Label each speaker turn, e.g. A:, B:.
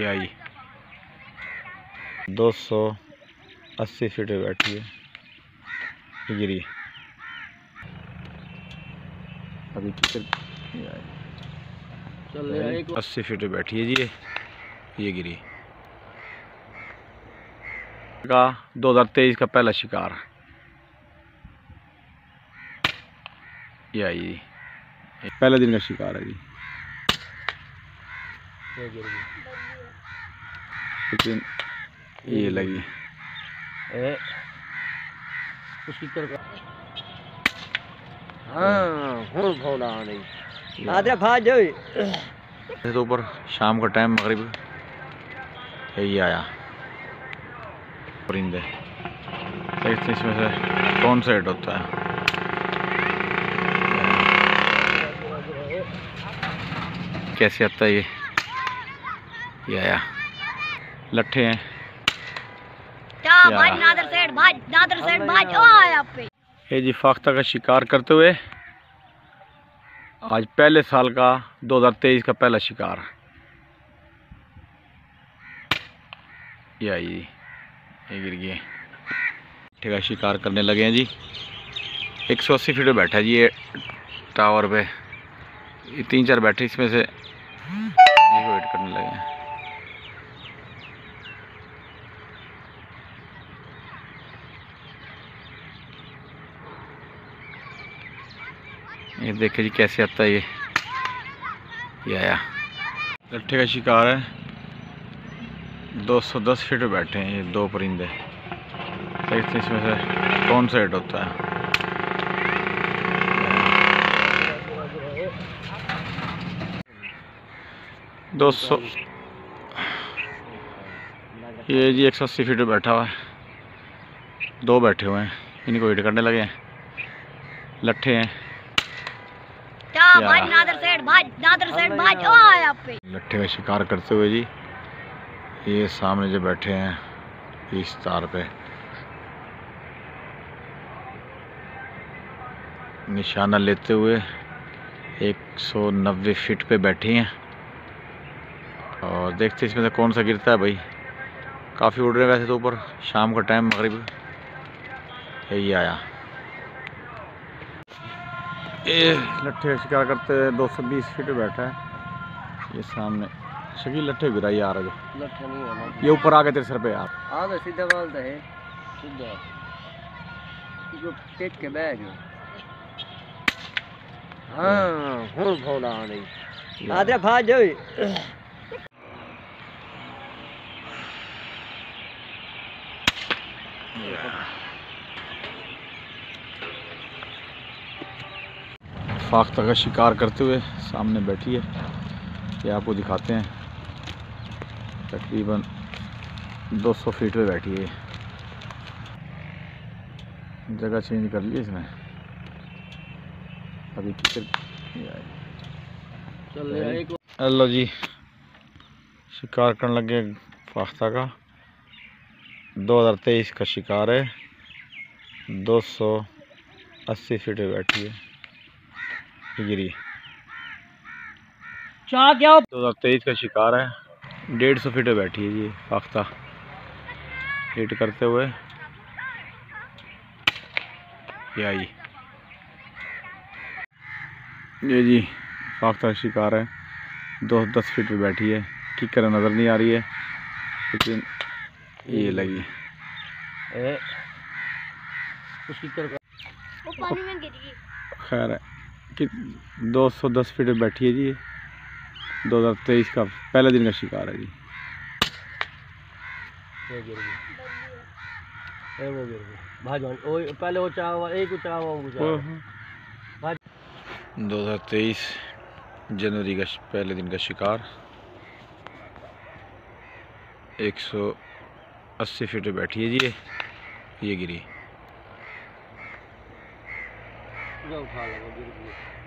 A: ये आई दो सौ अस्सी फीट पे बैठी है। गिरी अभी
B: चल
A: अस्सी फीट पे बैठी है जी ये। ये गिरी। का 2023 का पहला शिकार। ये आई। जी पहले दिन का शिकार है जी। लेकिन ये लगी।
B: ए उसकी कर हाँ हूँ भौला नहीं आदरा भाज जाओ।
A: तो ऊपर शाम का टाइम मगरिब यही आया। परिंदे देखते इसमें से कौन सा हिट होता है? कैसे आता है ये? ये आया लट्ठे हैं।
C: क्या
A: क्या?
C: भाई नादर सेठ भाई नादर सेठ भाई ओ आया पे।
A: ये जी फाख्ता का शिकार करते हुए आज पहले साल का 2023 का पहला शिकार। ये आई जी ये गिर गए। ठीक है शिकार करने लगे हैं जी। 180 फीट पे बैठा जी ये टावर पे। ये तीन चार बैठे इसमें से वेट करने लगे हैं। ये देखे जी कैसे आता है ये। ये आया। लट्ठे का शिकार है। 210 फीट पे बैठे हैं ये दो परिंदे। देखते हैं इसमें से कौन सा हिट होता है? दो सौ ये जी एक सौ अस्सी फीट पे बैठा हुआ है। दो बैठे हुए हैं। इनको हिट करने लगे हैं। लट्ठे हैं।
C: भाई नादर सेठ भाई नादर सेठ भाई ओ आया पे
A: लट्ठे का शिकार करते हुए जी ये सामने जो बैठे हैं इस तार पे। निशाना लेते हुए 190 फीट पे बैठी हैं। और देखते हैं इसमें से कौन सा गिरता है भाई। काफ़ी उड़ रहे हैं वैसे तो ऊपर शाम का टाइम मगरिब। यही आया। ये लट्ठे का शिकार करते दो सौ बीस फीट बैठा है। ये सामने शकील लट्ठे गिराई आ रहा जो
B: लट्ठा नहीं है ना
A: ये ऊपर आ गए तेरे सर पे यार।
B: आगे सीधा बाल है सीधा। जो टेक के बैग हाँ। हूँ भौला नहीं आदरा भाज जाओ
A: फाख्ता का शिकार करते हुए सामने बैठी है। ये आपको दिखाते हैं। तकरीबन 200 फीट पे बैठी है। जगह चेंज कर ली इसने। अभी किचन हेलो जी शिकार करने लगे फाख्ता का। 2023 का शिकार है। 280 फीट पे बैठी है। गिरी।
B: चाह क्या?
A: 2023 का शिकार है। डेढ़ सौ फीट पे बैठी है जी फाख्ता। हिट करते हुए। ये आई। ये जी फाख्ता शिकार है। दो दस फीट पे बैठी है। किकर नज़र नहीं आ रही है। लेकिन ये लगी।
B: ए उसकी कर
C: वो पानी में गिर गई।
A: खैर है। कि 210 फीट बैठी है जी ये। 2023 का पहले दिन का शिकार है जी।
B: ये गिर गई ए वो गिर गई भाज भाज ओ पहले वो चाह हुआ एक चाह हुआ वो चाह भाज
A: 2023 जनवरी का पहले दिन का शिकार। 180 फीट पे बैठी है जी ये। ये गिरी।
B: उठा लगा गई